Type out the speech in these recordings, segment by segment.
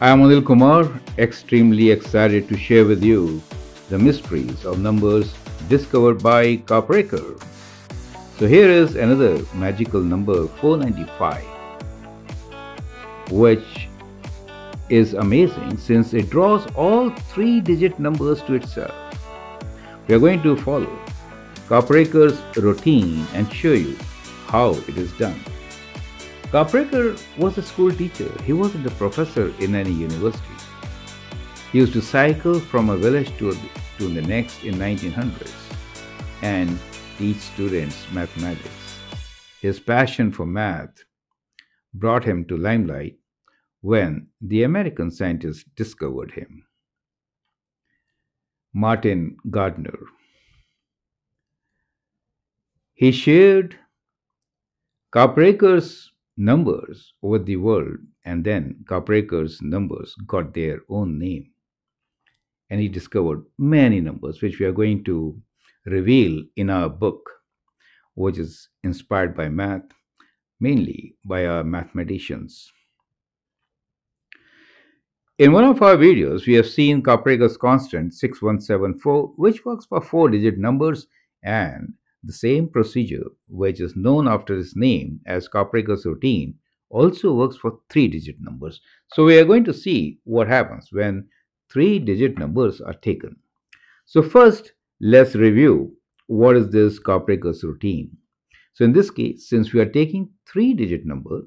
I am Anil Kumar, extremely excited to share with you the mysteries of numbers discovered by Kaprekar. So here is another magical number 495, which is amazing since it draws all three digit numbers to itself. We are going to follow Kaprekar's routine and show you how it is done. Kaprekar was a school teacher. He wasn't a professor in any university. He used to cycle from a village to, to the next in 1900s and teach students mathematics. His passion for math brought him to limelight when the American scientists discovered him. Martin Gardner. He shared Kaprekar's numbers over the world, and then Kaprekar's numbers got their own name. And he discovered many numbers, which we are going to reveal in our book, which is inspired by math, mainly by our mathematicians. In one of our videos, we have seen Kaprekar's constant 6174, which works for four digit numbers and the same procedure, which is known after its name as Kaprekar's routine, also works for three digit numbers. So we are going to see what happens when three digit numbers are taken. So first, let's review what is this Kaprekar's routine. So in this case, since we are taking three digit number,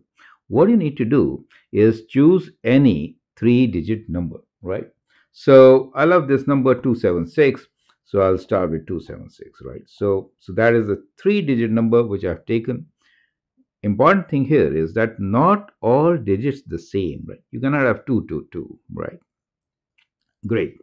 what you need to do is choose any three digit number, right? So I love this number 276 so I'll start with 276, right? So, so that is a three digit number which I've taken. Important thing here is that not all digits the same, right? You cannot have 222, right? Great.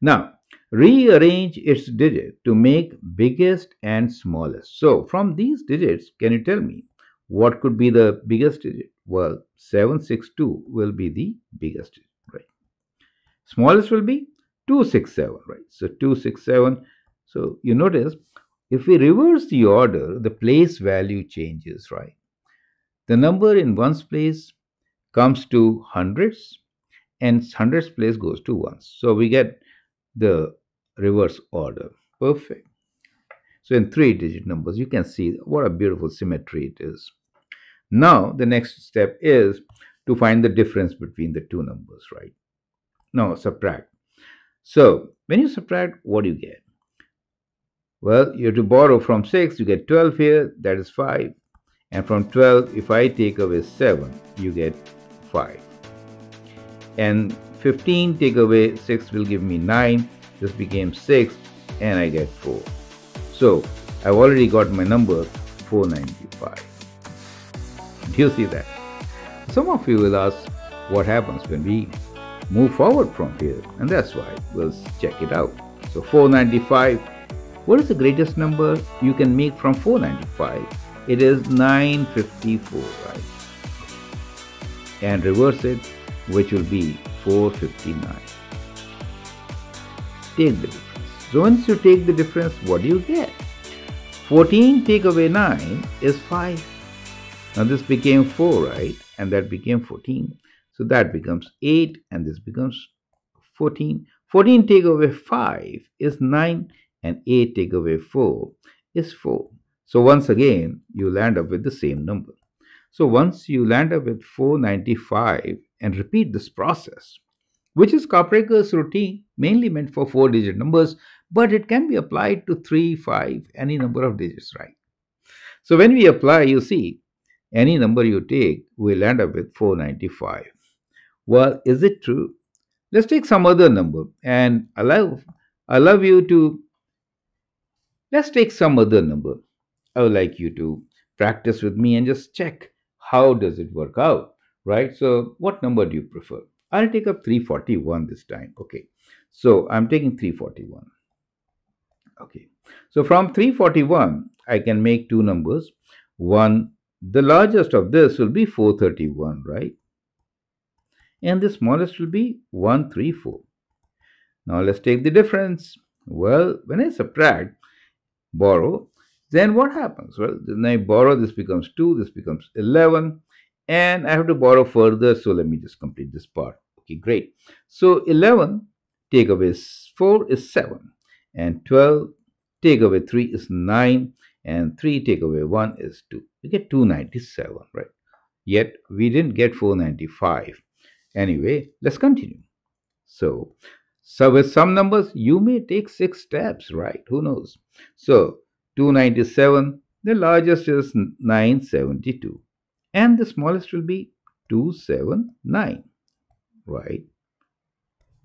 Now, rearrange its digit to make biggest and smallest. So, from these digits, can you tell me what could be the biggest digit? Well, 762 will be the biggest right? Smallest will be 267, right? So 267. So you notice if we reverse the order, the place value changes, right? The number in ones place comes to hundreds and hundreds place goes to ones. So we get the reverse order. Perfect. So in three digit numbers, you can see what a beautiful symmetry it is. Now the next step is to find the difference between the two numbers, right? Now subtract. So when you subtract, what do you get? Well, you have to borrow from 6, you get 12 here, that is 5. And from 12, if I take away 7, you get 5. And 15 take away 6 will give me 9. This became 6 and I get 4. So I've already got my number 495. Do you see that? Some of you will ask what happens when we move forward from here and that's why. We'll check it out. So 495 what is the greatest number you can make from 495 it is 954 right? And reverse it which will be 459 take the difference. So once you take the difference what do you get? 14 take away 9 is 5 now this became 4 right? And that became 14 so that becomes 8 and this becomes 14. 14 take away 5 is 9 and 8 take away 4 is 4. So once again, you land up with the same number. So once you land up with 495 and repeat this process, which is Kaprekar's routine, mainly meant for four digit numbers, but it can be applied to 3, 5, any number of digits, right? So when we apply, you see, any number you take will end up with 495. Well, is it true? Let's take some other number and allow allow you to let's take some other number. I would like you to practice with me and just check how does it work out, right? So what number do you prefer? I'll take up 341 this time. Okay. So I'm taking 341. Okay. So from 341, I can make two numbers. One, the largest of this will be 431, right? And the smallest will be 134. Now let's take the difference. Well, when I subtract, borrow, then what happens? Well, then I borrow, this becomes 2, this becomes 11, and I have to borrow further, so let me just complete this part. Okay, great. So 11 take away 4 is 7 and 12 take away 3 is 9 and 3 take away 1 is 2. We get 297, right? Yet we didn't get 495. Anyway, let's continue. So, so with some numbers, you may take six steps, right? Who knows? So 297, the largest is 972. And the smallest will be 279, right?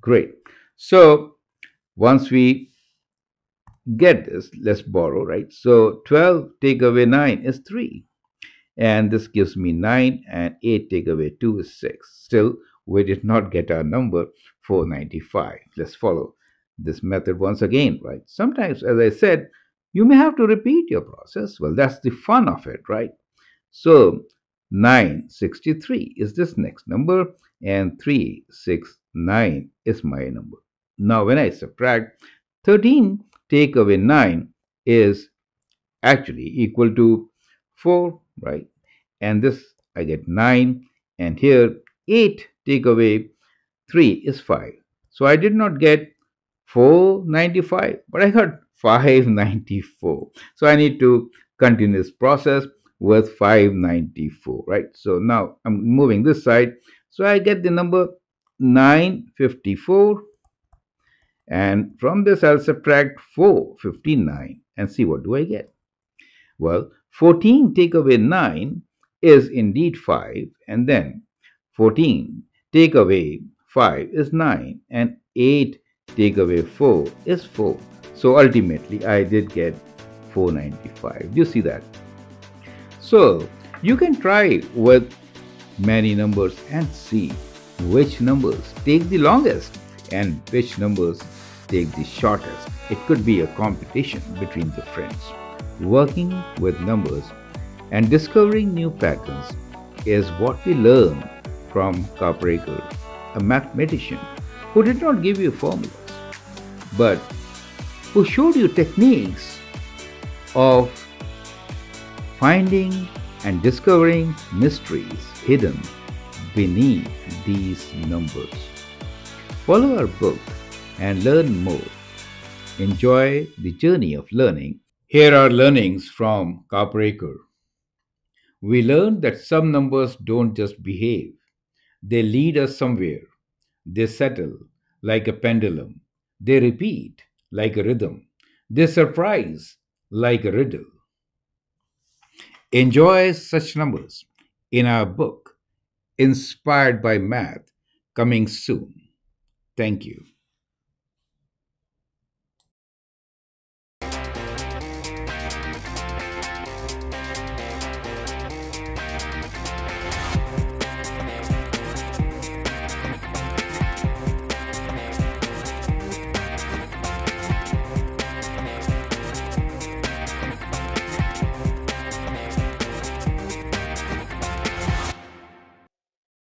Great. So once we get this, let's borrow, right? So 12 take away 9 is 3. And this gives me 9 and 8 take away 2 is 6. Still, we did not get our number 495. Let's follow this method once again, right? Sometimes, as I said, you may have to repeat your process. Well, that's the fun of it, right? So 963 is this next number and 369 is my number. Now, when I subtract 13 take away 9 is actually equal to 4, right? And this I get 9 and here 8 take away 3 is 5. So I did not get 495, but I got 594. So I need to continue this process with 594, right? So now I'm moving this side. So I get the number 954. And from this, I'll subtract 459 and see what do I get. Well, 14 take away 9 is indeed 5. And then 14 take away 5 is 9. And 8 take away 4 is 4. So ultimately, I did get 495. Do you see that? So you can try with many numbers and see which numbers take the longest and which numbers take the shortest. It could be a competition between the friends. Working with numbers and discovering new patterns is what we learn from Kaprekar, a mathematician who did not give you formulas, but who showed you techniques of finding and discovering mysteries hidden beneath these numbers. Follow our book and learn more. Enjoy the journey of learning. Here are learnings from Kaprekar. We learned that some numbers don't just behave, they lead us somewhere. They settle like a pendulum. They repeat like a rhythm. They surprise like a riddle. Enjoy such numbers in our book, Inspired by Math, coming soon. Thank you.